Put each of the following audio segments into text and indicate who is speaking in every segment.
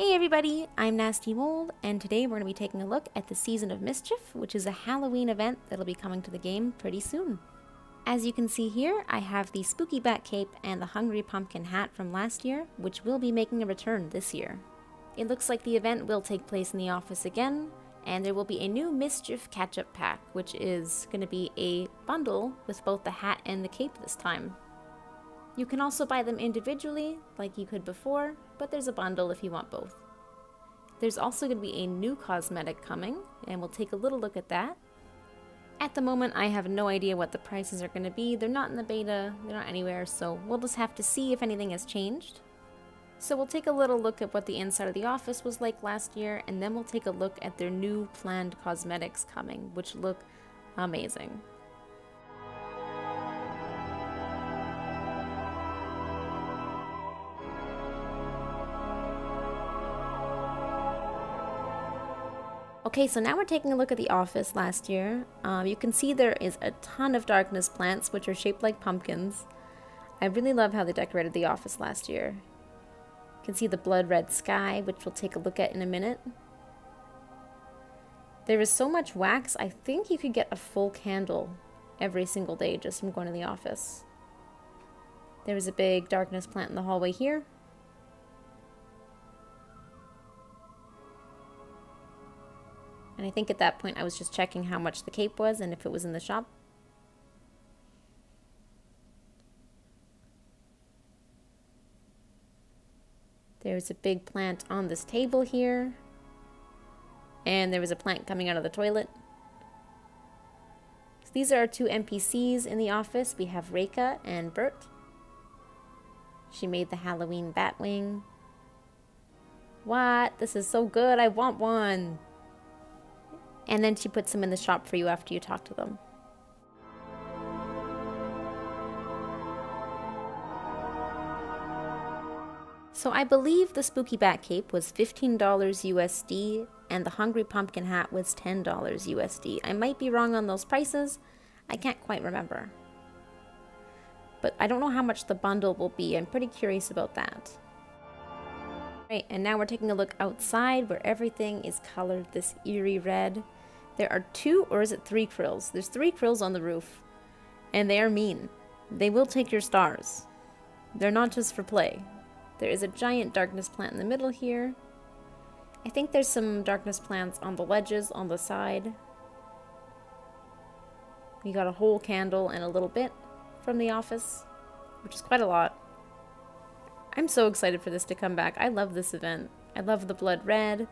Speaker 1: Hey everybody, I'm Nasty Mold, and today we're going to be taking a look at the Season of Mischief, which is a Halloween event that'll be coming to the game pretty soon. As you can see here, I have the Spooky Bat Cape and the Hungry Pumpkin hat from last year, which will be making a return this year. It looks like the event will take place in the office again, and there will be a new Mischief Catch-Up Pack, which is going to be a bundle with both the hat and the cape this time. You can also buy them individually, like you could before, but there's a bundle if you want both. There's also going to be a new cosmetic coming, and we'll take a little look at that. At the moment, I have no idea what the prices are going to be. They're not in the beta, they're not anywhere, so we'll just have to see if anything has changed. So we'll take a little look at what the inside of the office was like last year, and then we'll take a look at their new planned cosmetics coming, which look amazing. Okay, so now we're taking a look at the office last year. Um, you can see there is a ton of darkness plants, which are shaped like pumpkins. I really love how they decorated the office last year. You can see the blood red sky, which we'll take a look at in a minute. There is so much wax, I think you could get a full candle every single day just from going to the office. There is a big darkness plant in the hallway here. And I think at that point I was just checking how much the cape was and if it was in the shop. There's a big plant on this table here. And there was a plant coming out of the toilet. So these are our two NPCs in the office. We have Reika and Bert. She made the Halloween Batwing. What? This is so good. I want one and then she puts them in the shop for you after you talk to them. So I believe the Spooky Bat Cape was $15 USD and the Hungry Pumpkin Hat was $10 USD. I might be wrong on those prices. I can't quite remember. But I don't know how much the bundle will be. I'm pretty curious about that. Right, and now we're taking a look outside where everything is colored this eerie red. There are two, or is it three krills? There's three krills on the roof, and they are mean. They will take your stars. They're not just for play. There is a giant darkness plant in the middle here. I think there's some darkness plants on the ledges on the side. We got a whole candle and a little bit from the office, which is quite a lot. I'm so excited for this to come back. I love this event. I love the blood red.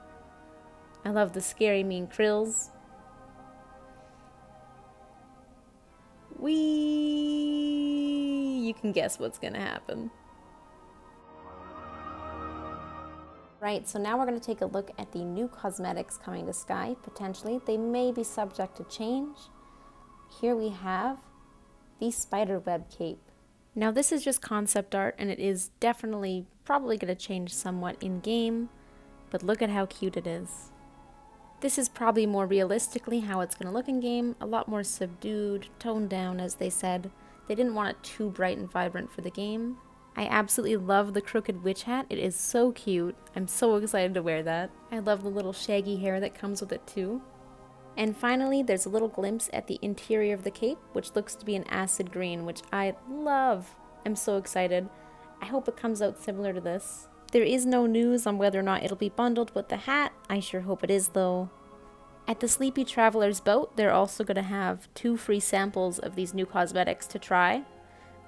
Speaker 1: I love the scary mean krills. You can guess what's gonna happen. Right, so now we're going to take a look at the new cosmetics coming to Sky, potentially. They may be subject to change. Here we have the spiderweb cape. Now this is just concept art and it is definitely probably going to change somewhat in game, but look at how cute it is. This is probably more realistically how it's going to look in game, a lot more subdued, toned down as they said. They didn't want it too bright and vibrant for the game. I absolutely love the crooked witch hat, it is so cute. I'm so excited to wear that. I love the little shaggy hair that comes with it too. And finally, there's a little glimpse at the interior of the cape, which looks to be an acid green, which I love. I'm so excited. I hope it comes out similar to this. There is no news on whether or not it'll be bundled with the hat. I sure hope it is, though. At the Sleepy Traveler's boat, they're also going to have two free samples of these new cosmetics to try,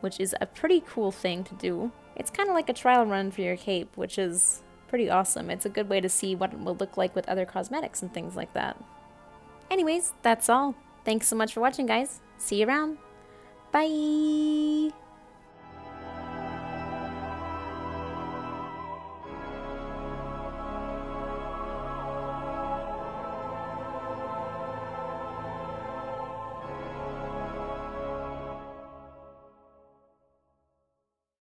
Speaker 1: which is a pretty cool thing to do. It's kind of like a trial run for your cape, which is pretty awesome. It's a good way to see what it will look like with other cosmetics and things like that. Anyways, that's all. Thanks so much for watching, guys. See you around. Bye!